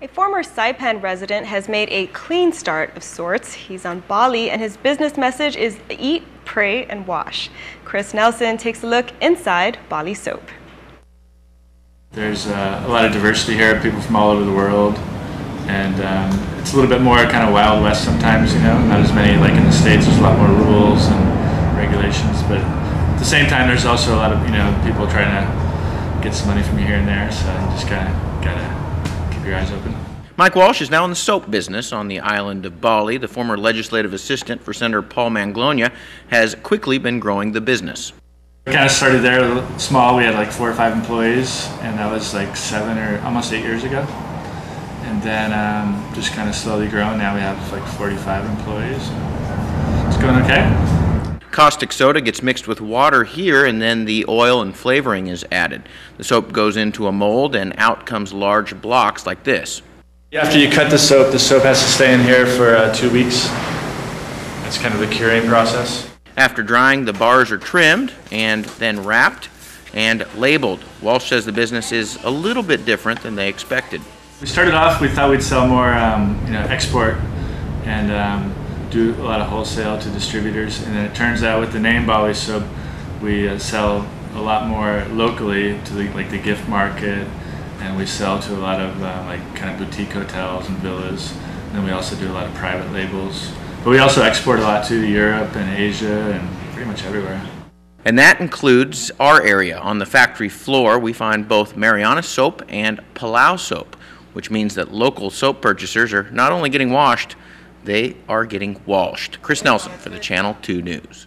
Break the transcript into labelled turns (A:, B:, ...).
A: A former Saipan resident has made a clean start of sorts. He's on Bali, and his business message is eat, pray, and wash. Chris Nelson takes a look inside Bali Soap.
B: There's uh, a lot of diversity here, people from all over the world, and um, it's a little bit more kind of wild west sometimes. You know, not as many like in the states. There's a lot more rules and regulations, but at the same time, there's also a lot of you know people trying to get some money from here and there. So you just kind of gotta your eyes open.
C: Mike Walsh is now in the soap business on the island of Bali. The former legislative assistant for Senator Paul Manglona has quickly been growing the business.
B: We kind of started there small. We had like four or five employees, and that was like seven or almost eight years ago. And then um, just kind of slowly growing. Now we have like 45 employees. It's going okay.
C: Caustic soda gets mixed with water here, and then the oil and flavoring is added. The soap goes into a mold, and out comes large blocks like this.
B: After you cut the soap, the soap has to stay in here for uh, two weeks. That's kind of the curing process.
C: After drying, the bars are trimmed and then wrapped and labeled. Walsh says the business is a little bit different than they expected.
B: We started off, we thought we'd sell more, um, you know, export and um, do a lot of wholesale to distributors. And then it turns out with the name Bali Soap, we uh, sell a lot more locally to the, like the gift market, and we sell to a lot of uh, like kind of boutique hotels and villas. And then we also do a lot of private labels. But we also export a lot to Europe and Asia and pretty much everywhere.
C: And that includes our area. On the factory floor, we find both Mariana soap and Palau soap, which means that local soap purchasers are not only getting washed, they are getting washed. Chris Nelson for the Channel 2 News.